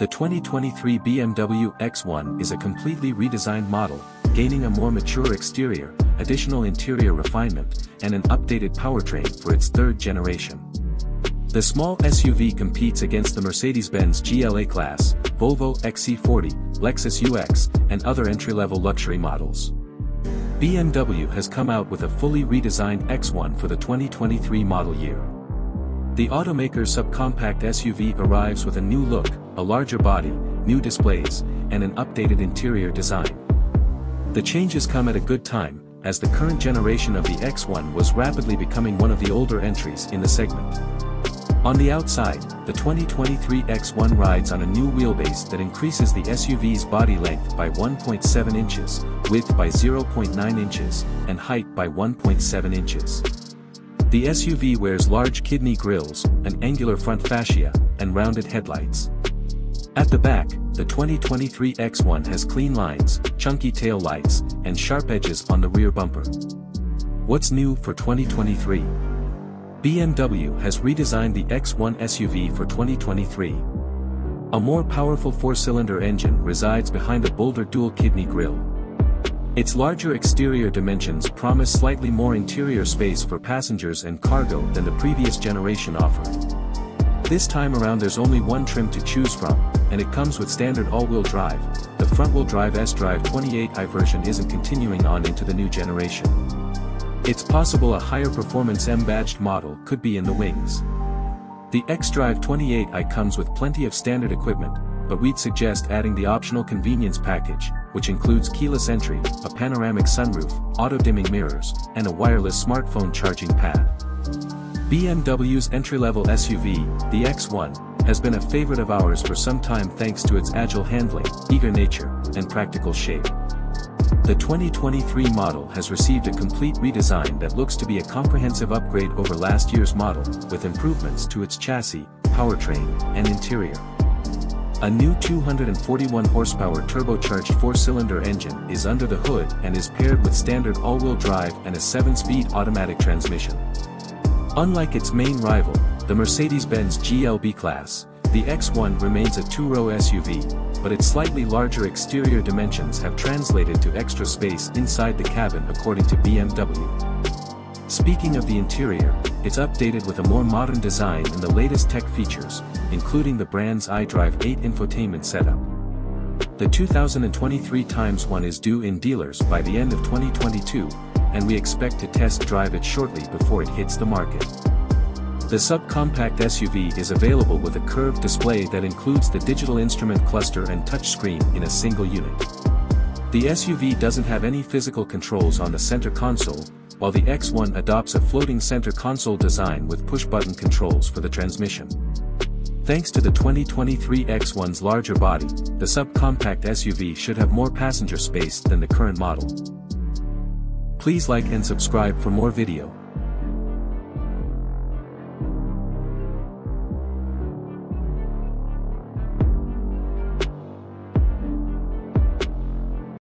The 2023 BMW X1 is a completely redesigned model, gaining a more mature exterior, additional interior refinement, and an updated powertrain for its third generation. The small SUV competes against the Mercedes-Benz GLA class, Volvo XC40, Lexus UX, and other entry-level luxury models. BMW has come out with a fully redesigned X1 for the 2023 model year. The automaker's subcompact SUV arrives with a new look, a larger body, new displays, and an updated interior design. The changes come at a good time, as the current generation of the X1 was rapidly becoming one of the older entries in the segment. On the outside, the 2023 X1 rides on a new wheelbase that increases the SUV's body length by 1.7 inches, width by 0.9 inches, and height by 1.7 inches. The SUV wears large kidney grills, an angular front fascia, and rounded headlights. At the back, the 2023 X1 has clean lines, chunky tail lights, and sharp edges on the rear bumper. What's new for 2023? BMW has redesigned the X1 SUV for 2023. A more powerful four-cylinder engine resides behind a bolder dual-kidney grille, its larger exterior dimensions promise slightly more interior space for passengers and cargo than the previous generation offered. This time around there's only one trim to choose from, and it comes with standard all-wheel drive, the front-wheel drive S-Drive 28i version isn't continuing on into the new generation. It's possible a higher performance M-badged model could be in the wings. The X-Drive 28i comes with plenty of standard equipment, but we'd suggest adding the optional convenience package, which includes keyless entry, a panoramic sunroof, auto-dimming mirrors, and a wireless smartphone charging pad. BMW's entry-level SUV, the X1, has been a favorite of ours for some time thanks to its agile handling, eager nature, and practical shape. The 2023 model has received a complete redesign that looks to be a comprehensive upgrade over last year's model, with improvements to its chassis, powertrain, and interior. A new 241 horsepower turbocharged four-cylinder engine is under the hood and is paired with standard all-wheel drive and a 7-speed automatic transmission. Unlike its main rival, the Mercedes-Benz GLB class, the X1 remains a two-row SUV, but its slightly larger exterior dimensions have translated to extra space inside the cabin according to BMW. Speaking of the interior, it's updated with a more modern design and the latest tech features, including the brand's iDrive 8 infotainment setup. The 2023 Times 1 is due in dealers by the end of 2022, and we expect to test drive it shortly before it hits the market. The subcompact SUV is available with a curved display that includes the digital instrument cluster and touchscreen in a single unit. The SUV doesn't have any physical controls on the center console, while the X1 adopts a floating center console design with push-button controls for the transmission. Thanks to the 2023 X1's larger body, the subcompact SUV should have more passenger space than the current model. Please like and subscribe for more video.